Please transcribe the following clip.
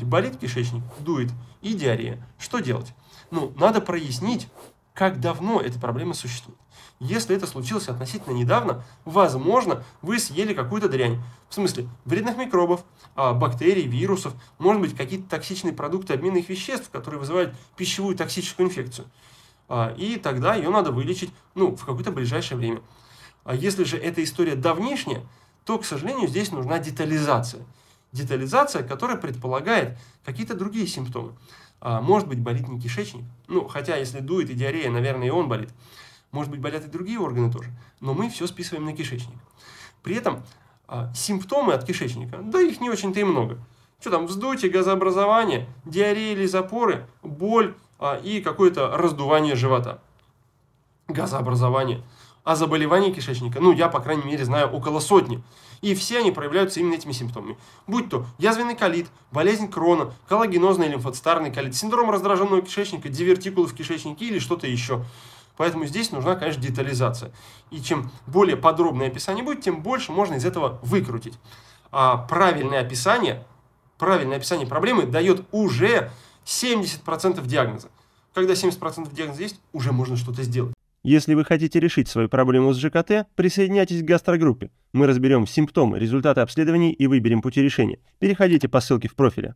Болит кишечник, дует и диарея. Что делать? Ну, надо прояснить, как давно эта проблема существует. Если это случилось относительно недавно, возможно, вы съели какую-то дрянь. В смысле, вредных микробов, а, бактерий, вирусов, может быть, какие-то токсичные продукты обменных веществ, которые вызывают пищевую токсическую инфекцию. А, и тогда ее надо вылечить ну, в какое-то ближайшее время. А если же эта история давнишняя, то, к сожалению, здесь нужна детализация. Детализация, которая предполагает какие-то другие симптомы. А, может быть, болит не кишечник. Ну, хотя, если дует и диарея, наверное, и он болит. Может быть, болят и другие органы тоже. Но мы все списываем на кишечник. При этом а, симптомы от кишечника, да их не очень-то и много. Что там, вздутие, газообразование, диарея или запоры, боль а, и какое-то раздувание живота. Газообразование. А заболевания кишечника, ну, я, по крайней мере, знаю около сотни. И все они проявляются именно этими симптомами. Будь то язвенный колит, болезнь крона, коллагенозный лимфоцитарный колит, синдром раздраженного кишечника, дивертикулы в кишечнике или что-то еще. Поэтому здесь нужна, конечно, детализация. И чем более подробное описание будет, тем больше можно из этого выкрутить. А правильное описание, правильное описание проблемы дает уже 70% диагноза. Когда 70% диагноза есть, уже можно что-то сделать. Если вы хотите решить свою проблему с ЖКТ, присоединяйтесь к гастрогруппе. Мы разберем симптомы, результаты обследований и выберем пути решения. Переходите по ссылке в профиле.